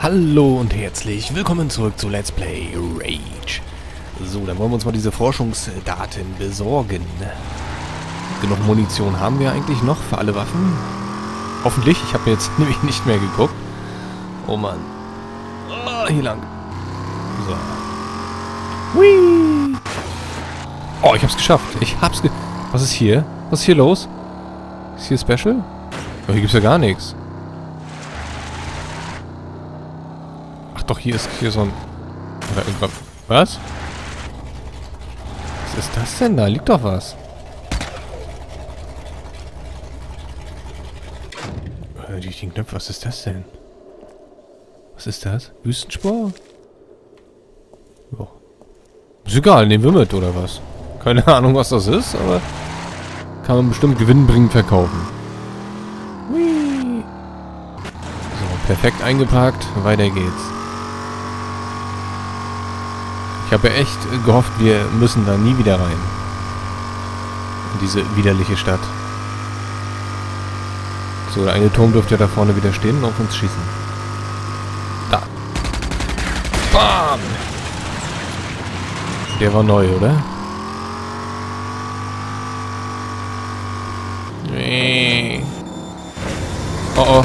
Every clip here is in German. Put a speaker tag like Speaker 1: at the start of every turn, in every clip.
Speaker 1: Hallo und herzlich willkommen zurück zu Let's Play Rage. So, dann wollen wir uns mal diese Forschungsdaten besorgen. Genug Munition haben wir eigentlich noch für alle Waffen? Hoffentlich, ich habe jetzt nämlich nicht mehr geguckt. Oh Mann. Oh, hier lang. So. Whee! Oh, ich hab's geschafft. Ich hab's ge... Was ist hier? Was ist hier los? Ist hier Special? Oh, hier gibt's ja gar nichts. Doch, hier ist hier so ein... Oder irgendwas... Was? Was ist das denn? Da liegt doch was. Die, die Knöpfe, was ist das denn? Was ist das? Wüstenspor? Ja. Ist egal, nehmen wir mit, oder was? Keine Ahnung, was das ist, aber kann man bestimmt gewinnbringend verkaufen. Whee. So, perfekt eingeparkt. Weiter geht's. Ich habe ja echt gehofft, wir müssen da nie wieder rein. In diese widerliche Stadt. So, der eine Turm dürfte ja da vorne wieder stehen und auf uns schießen. Da. Bam! Der war neu, oder? Oh oh.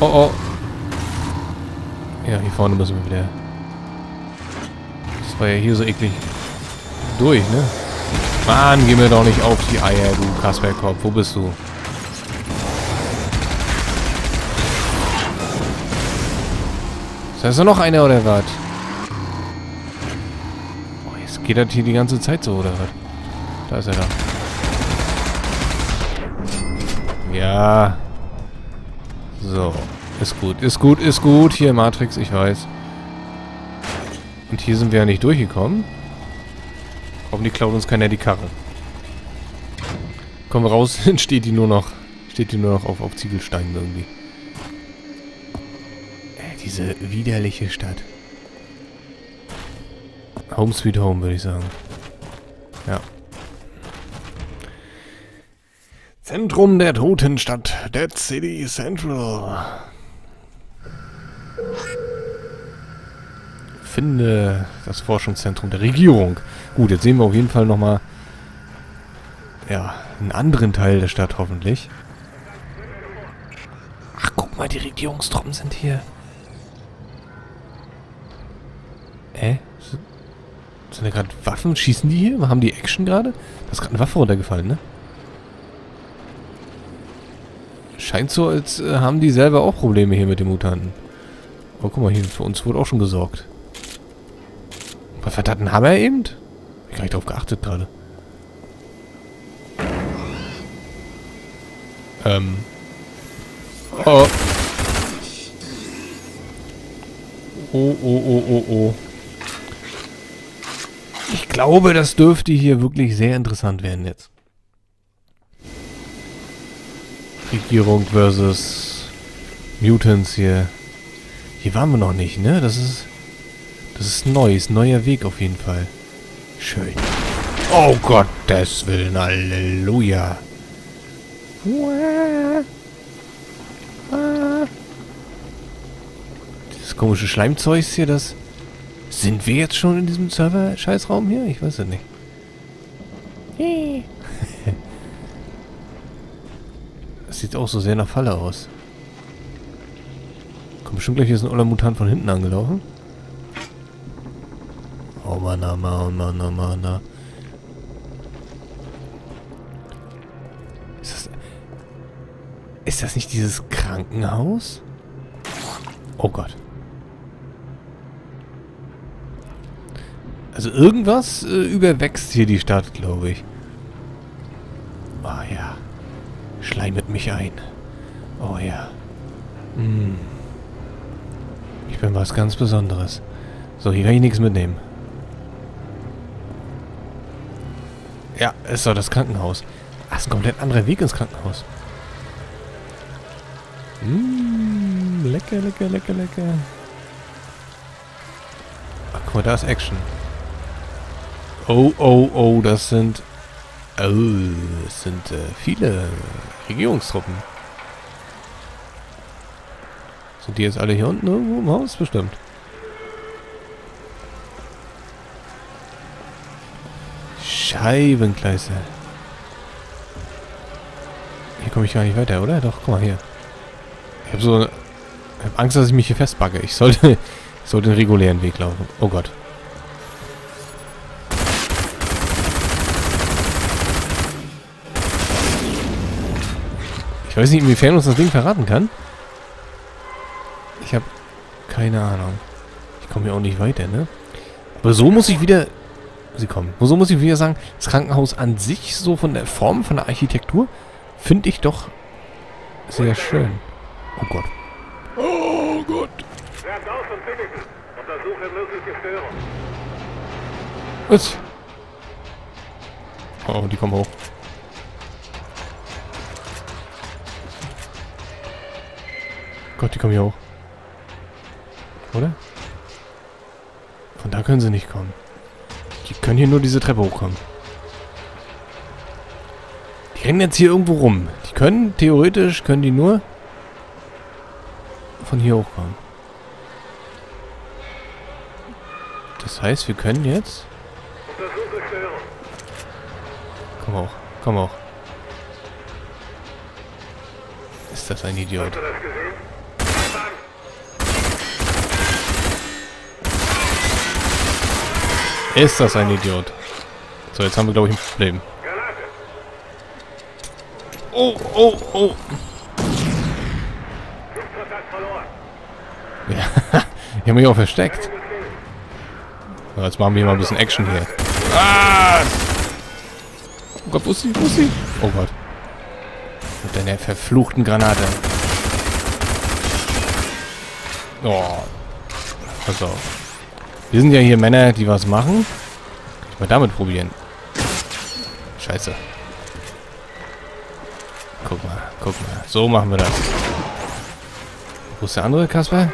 Speaker 1: Oh oh. Ja, hier vorne müssen wir wieder. War ja hier so eklig. Durch, ne? Mann, geh mir doch nicht auf die Eier, du Kasperkopf. Wo bist du? Ist da noch einer oder was? Oh, jetzt geht das hier die ganze Zeit so, oder was? Da ist er da. Ja. So. Ist gut, ist gut, ist gut. Hier Matrix, ich weiß. Und hier sind wir ja nicht durchgekommen. Hoffentlich klaut uns keiner die Karre. Wir raus, dann steht die nur noch, steht die nur noch auf, auf Ziegelsteinen irgendwie. Äh, diese widerliche Stadt. Home sweet home, würde ich sagen. Ja. Zentrum der Totenstadt, Dead City Central. Finde das Forschungszentrum der Regierung. Gut, jetzt sehen wir auf jeden Fall nochmal ja, einen anderen Teil der Stadt hoffentlich. Ach, guck mal, die Regierungstruppen sind hier. Äh? Sind da gerade Waffen? Schießen die hier? Haben die Action gerade? Da ist gerade eine Waffe runtergefallen, ne? Scheint so, als äh, haben die selber auch Probleme hier mit den Mutanten. Oh, guck mal, hier für uns wurde auch schon gesorgt. Was hat das ein Hammer eben? Hab ich gar nicht drauf geachtet gerade. Ähm. Oh. Oh, oh, oh, oh, oh. Ich glaube, das dürfte hier wirklich sehr interessant werden jetzt. Regierung versus Mutants hier. Hier waren wir noch nicht, ne? Das ist... Das ist neu, ist neuer Weg auf jeden Fall. Schön. Oh Gottes Willen, Halleluja. Dieses komische Schleimzeugs hier, das... Sind wir jetzt schon in diesem Server-Scheißraum hier? Ich weiß es nicht. Das sieht auch so sehr nach Falle aus. Kommt bestimmt gleich hier so ein oller Mutant von hinten angelaufen. Oh Mann, oh Mann, oh Mann, oh Mann. Ist das... Ist das nicht dieses Krankenhaus? Oh Gott. Also irgendwas äh, überwächst hier die Stadt, glaube ich. Ah oh, ja. Schleimet mich ein. Oh ja. Mm. Ich bin was ganz Besonderes. So, hier kann ich nichts mitnehmen. Ja, ist doch das Krankenhaus. Ach, ist ein komplett anderer Weg ins Krankenhaus. Mmh, lecker, lecker, lecker, lecker. Ach, guck mal, da ist Action. Oh, oh, oh, das sind... Oh, es sind äh, viele Regierungstruppen. Sind die jetzt alle hier unten irgendwo im Haus? Bestimmt. Scheibenkleister. Hier komme ich gar nicht weiter, oder? Doch, guck mal hier. Ich habe so... Ich habe Angst, dass ich mich hier festbacke. Ich sollte, ich sollte den regulären Weg laufen. Oh Gott. Ich weiß nicht, inwiefern uns das Ding verraten kann. Ich habe keine Ahnung. Ich komme hier auch nicht weiter, ne? Aber so muss ich wieder... Sie kommen. So muss ich wieder sagen, das Krankenhaus an sich, so von der Form, von der Architektur, finde ich doch sehr schön. Oh Gott. Oh Gott.
Speaker 2: Und.
Speaker 1: Was? Oh, die kommen hoch. Gott, die kommen hier hoch. Oder? Von da können sie nicht kommen. Die können hier nur diese Treppe hochkommen. Die rennen jetzt hier irgendwo rum. Die können, theoretisch, können die nur von hier hochkommen. Das heißt, wir können jetzt... Komm hoch, komm hoch. Ist das ein Idiot?
Speaker 2: Hast du das gesehen?
Speaker 1: Ist das ein Idiot? So, jetzt haben wir, glaube ich, ein Problem. Oh, oh, oh. Ja, ich habe mich auch versteckt. So, jetzt machen wir mal ein bisschen Action hier. Ah! Oh Gott, wo ist sie? Wo ist sie? Oh Gott. Mit deiner verfluchten Granate. Oh. Pass auf. Wir sind ja hier Männer, die was machen. Kann ich mal damit probieren. Scheiße. Guck mal, guck mal. So machen wir das. Wo ist der andere, Kasper?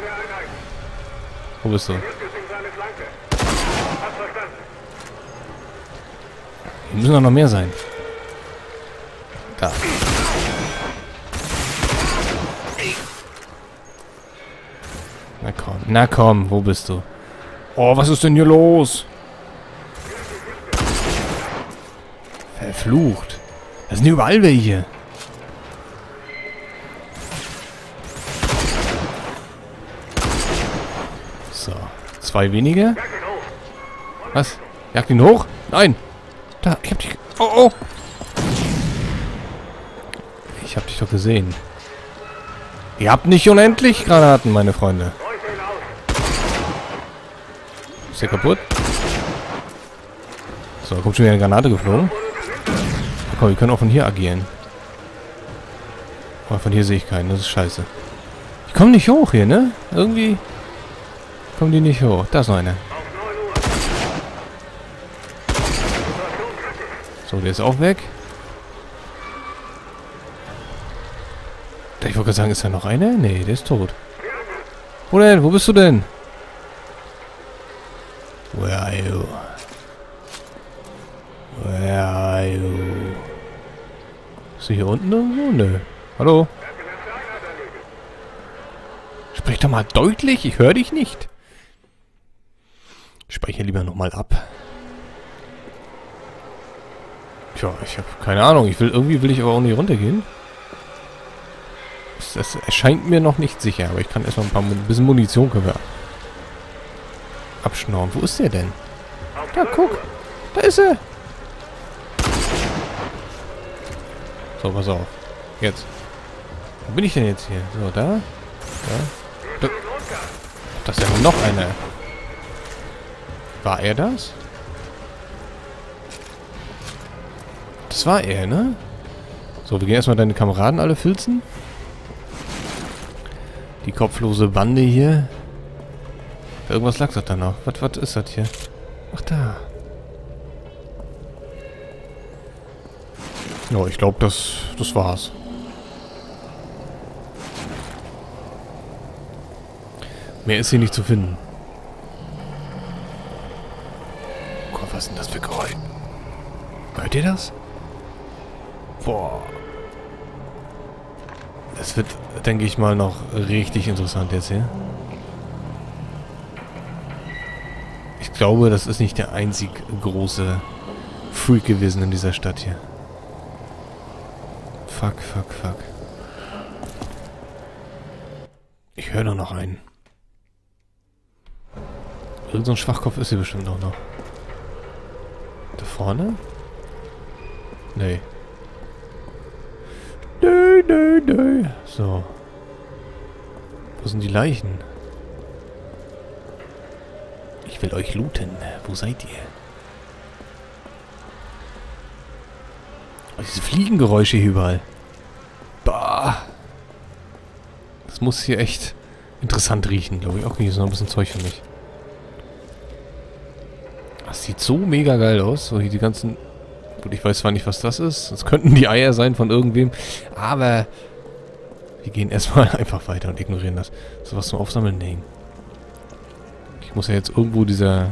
Speaker 1: Wo bist du? Hier müssen doch noch mehr sein. Da. Na komm, na komm, wo bist du? Oh, was ist denn hier los? Verflucht. Da sind überall welche. So, zwei
Speaker 2: hoch.
Speaker 1: Was? Jagt ihn hoch? Nein. Da, ich hab dich... Oh, oh. Ich hab dich doch gesehen. Ihr habt nicht unendlich Granaten, meine Freunde.
Speaker 2: Räuche ihn aus.
Speaker 1: Der kaputt? So, da kommt schon wieder eine Granate geflogen. Oh, komm, wir können auch von hier agieren. Aber von hier sehe ich keinen, das ist scheiße. Ich komme nicht hoch hier, ne? Irgendwie kommen die nicht hoch. Da ist noch einer.
Speaker 2: Auf 9 Uhr. Situation kritisch.
Speaker 1: So, der ist auch weg. Ich wollte sagen, ist da noch einer? Nee, der ist tot. Wo denn? Wo bist du denn? Du hier unten irgendwo? Nö. Hallo? Sprich doch mal deutlich, ich höre dich nicht. Ich speichere lieber nochmal ab. Tja, ich habe keine Ahnung. Ich will irgendwie will ich aber auch nicht runtergehen. Das, erscheint mir noch nicht sicher, aber ich kann erstmal ein paar ein bisschen Munition können wir abschnorren. Wo ist der denn? Da,
Speaker 2: 12
Speaker 1: guck. Da ist er. So, pass auf. Jetzt. Wo bin ich denn jetzt hier? So, da. Da. Da. Das ist ja noch einer. War er das? Das war er, ne? So, wir gehen erstmal deine Kameraden alle filzen. Die kopflose Bande hier. Irgendwas lag da noch. Was, was ist das hier? Ach, da. Ja, ich glaube, das, das war's. Mehr ist hier nicht zu finden. Oh Gott, was ist denn das für Geräusch? Hört ihr das? Boah. Es wird, denke ich mal, noch richtig interessant jetzt hier. Ich glaube, das ist nicht der einzig große Freak gewesen in dieser Stadt hier. Fuck, fuck, fuck. Ich höre doch noch einen. Irgend so ein Schwachkopf ist hier bestimmt auch noch. Da vorne? Nee. Nö, nö, nö. So. Wo sind die Leichen? Ich will euch looten. Wo seid ihr? Diese Fliegengeräusche hier überall. Muss hier echt interessant riechen, glaube ich. Auch hier ist noch ein bisschen Zeug für mich. Das sieht so mega geil aus. So hier die ganzen... Gut, ich weiß zwar nicht, was das ist. Das könnten die Eier sein von irgendwem. Aber wir gehen erstmal einfach weiter und ignorieren das. So was zum Aufsammeln? Nee. Ich muss ja jetzt irgendwo dieser...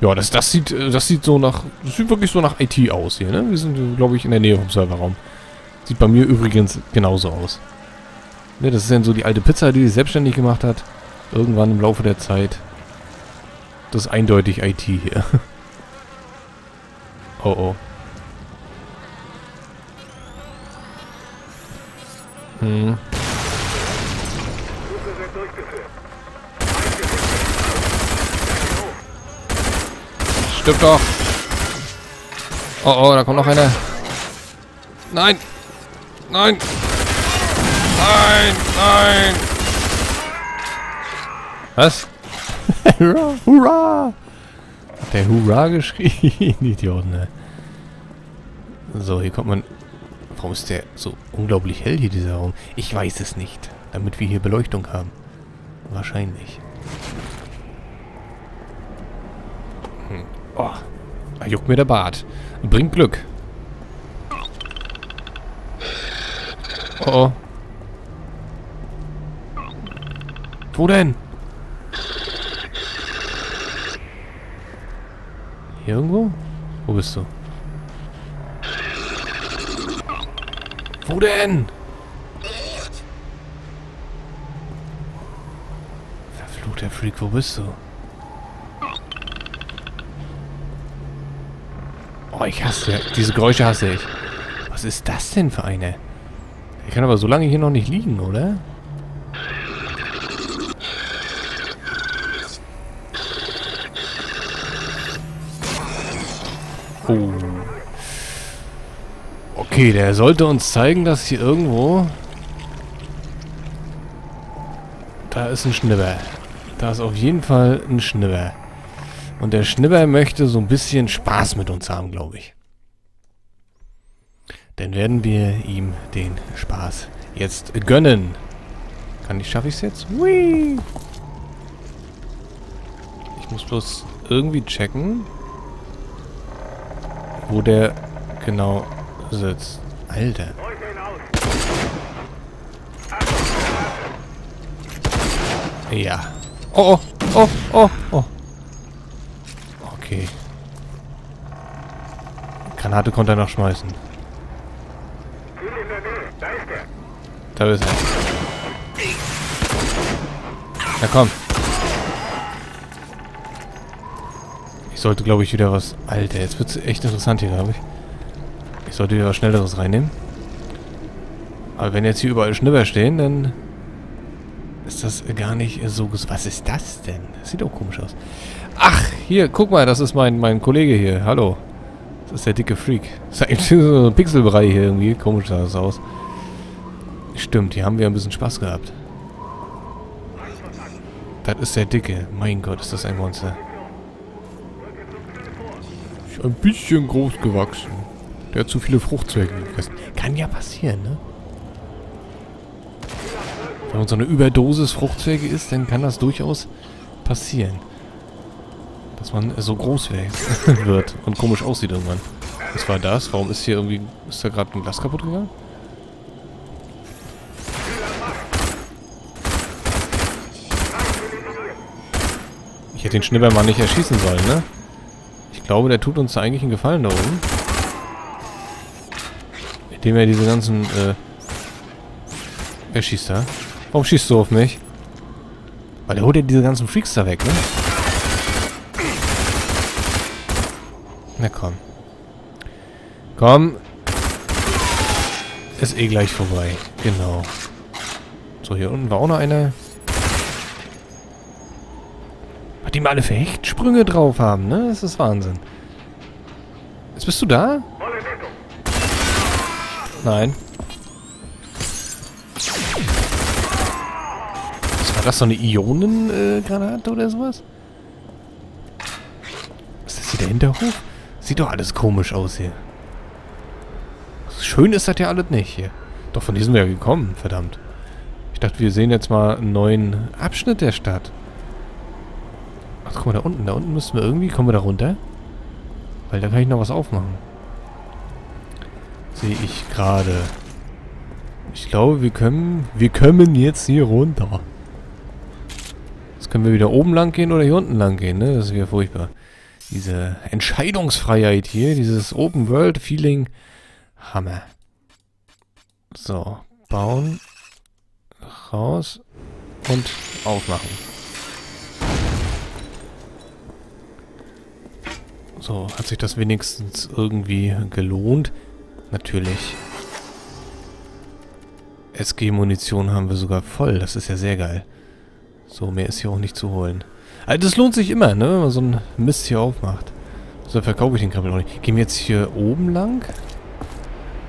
Speaker 1: Ja, das, das sieht das sieht so nach... Das sieht wirklich so nach IT aus hier, ne? Wir sind, glaube ich, in der Nähe vom Serverraum. Sieht bei mir übrigens genauso aus. Ne, das ist dann so die alte Pizza, die sie selbstständig gemacht hat. Irgendwann im Laufe der Zeit. Das ist eindeutig IT hier. oh oh. Hm. Stimmt doch. Oh oh, da kommt noch einer. Nein. Nein. Nein, nein. Was? Hurra, hurra. Hat der Hurra geschrien? Idioten, ne? So, hier kommt man... Warum ist der so unglaublich hell hier, dieser Raum? Ich weiß es nicht. Damit wir hier Beleuchtung haben. Wahrscheinlich. Hm. Oh, da juckt mir der Bart. Bringt Glück. Oh oh. Wo denn? Hier irgendwo? Wo bist du? Wo denn? Verfluchter Freak, wo bist du? Oh, ich hasse diese Geräusche hasse ich. Was ist das denn für eine? Ich kann aber so lange hier noch nicht liegen, oder? Okay, der sollte uns zeigen, dass hier irgendwo... Da ist ein Schnibber. Da ist auf jeden Fall ein Schnibber. Und der Schnibber möchte so ein bisschen Spaß mit uns haben, glaube ich. Dann werden wir ihm den Spaß jetzt gönnen. Kann ich, schaffe ich es jetzt? Whee! Ich muss bloß irgendwie checken, wo der genau sitzt. Alter. Ja. Oh, oh, oh, oh, oh. Okay. Granate konnte er noch schmeißen.
Speaker 2: Da ist er.
Speaker 1: Na komm. Ich sollte, glaube ich, wieder was... Alter, jetzt wird es echt interessant hier, glaube ich. Ich sollte wieder was Schnelleres reinnehmen. Aber wenn jetzt hier überall Schnipper stehen, dann ist das gar nicht so... Was ist das denn? Das sieht doch komisch aus. Ach, hier, guck mal, das ist mein, mein Kollege hier. Hallo. Das ist der dicke Freak. Das ist so ein Pixelbereich hier irgendwie. Komisch sah das aus. Stimmt, hier haben wir ein bisschen Spaß gehabt. Das ist der Dicke. Mein Gott, ist das ein Monster. Ist ein bisschen groß gewachsen. Der hat zu viele Fruchtzweige gefressen. Kann ja passieren, ne? Wenn man so eine Überdosis Fruchtzweige isst, dann kann das durchaus passieren. Dass man so groß wird und komisch aussieht irgendwann. Was war das? Warum ist hier irgendwie... Ist da gerade ein Glas kaputt gegangen? Ich hätte den Schnibbermann nicht erschießen sollen, ne? Ich glaube, der tut uns da eigentlich einen Gefallen da oben. Indem er diese ganzen, äh, Wer schießt da? Warum schießt du auf mich? Weil der holt ja diese ganzen Freaks da weg, ne? Na komm. Komm. Ist eh gleich vorbei. Genau. So, hier unten war auch noch einer. Die mal alle für Hechtsprünge drauf haben, ne? Das ist Wahnsinn. Jetzt bist du da? Nein. Was war das, so eine Ionengranate oder sowas? Was ist das hier, der Hinterhof? Sieht doch alles komisch aus hier. Schön ist das ja alles nicht hier. Doch, von wir ja gekommen, verdammt. Ich dachte, wir sehen jetzt mal einen neuen Abschnitt der Stadt. Ach, guck mal, da unten. Da unten müssen wir irgendwie... Kommen wir da runter? Weil da kann ich noch was aufmachen. Sehe ich gerade. Ich glaube, wir können... Wir können jetzt hier runter. Jetzt können wir wieder oben lang gehen oder hier unten lang gehen, ne? Das ist wieder furchtbar. Diese Entscheidungsfreiheit hier, dieses Open-World-Feeling. Hammer. So, bauen. Raus. Und aufmachen. So, hat sich das wenigstens irgendwie gelohnt? Natürlich. SG-Munition haben wir sogar voll. Das ist ja sehr geil. So, mehr ist hier auch nicht zu holen. Also das lohnt sich immer, ne? Wenn man so einen Mist hier aufmacht. So, verkaufe ich den Kabel auch nicht. Gehen wir jetzt hier oben lang?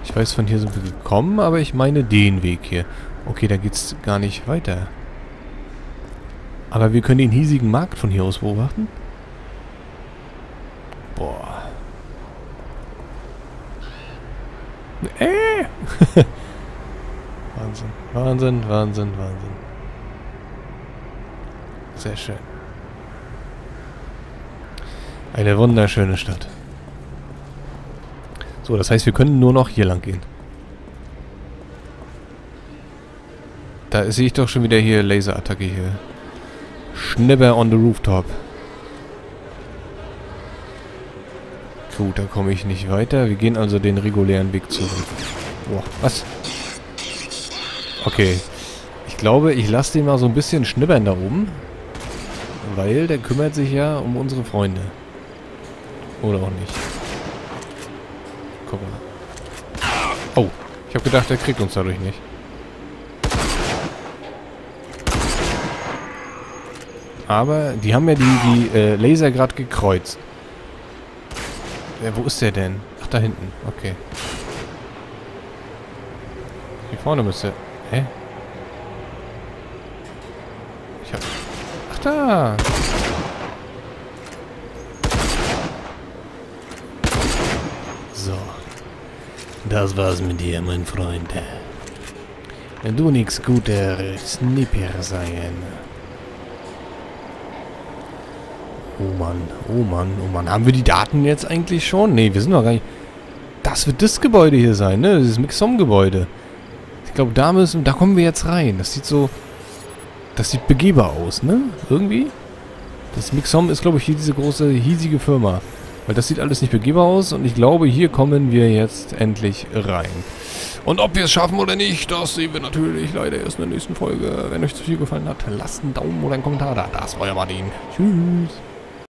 Speaker 1: Ich weiß, von hier sind wir gekommen, aber ich meine den Weg hier. Okay, da geht's gar nicht weiter. Aber wir können den hiesigen Markt von hier aus beobachten. Boah. Äh! Wahnsinn, Wahnsinn, Wahnsinn, Wahnsinn. Sehr schön. Eine wunderschöne Stadt. So, das heißt, wir können nur noch hier lang gehen. Da sehe ich doch schon wieder hier Laserattacke hier. Schnipper on the rooftop. Gut, da komme ich nicht weiter. Wir gehen also den regulären Weg zurück. Boah, was? Okay. Ich glaube, ich lasse den mal so ein bisschen schnibbern da oben. Weil der kümmert sich ja um unsere Freunde. Oder auch nicht. Guck mal. Oh, ich habe gedacht, er kriegt uns dadurch nicht. Aber die haben ja die, die äh, Laser gerade gekreuzt. Wo ist der denn? Ach, da hinten. Okay. Hier vorne müsste... Hä? Ich hab... Ach, da! So. Das war's mit dir, mein Freund. Du nix guter Snipper sein. Oh Mann, oh Mann, oh Mann. Haben wir die Daten jetzt eigentlich schon? Ne, wir sind noch gar nicht... Das wird das Gebäude hier sein, ne? Dieses Mixom-Gebäude. Ich glaube, da müssen... Da kommen wir jetzt rein. Das sieht so... Das sieht begehbar aus, ne? Irgendwie. Das Mixom ist, glaube ich, hier diese große, hiesige Firma. Weil das sieht alles nicht begehbar aus und ich glaube, hier kommen wir jetzt endlich rein. Und ob wir es schaffen oder nicht, das sehen wir natürlich leider erst in der nächsten Folge. Wenn euch das Video gefallen hat, lasst einen Daumen oder einen Kommentar da. Das war euer Martin. Tschüss.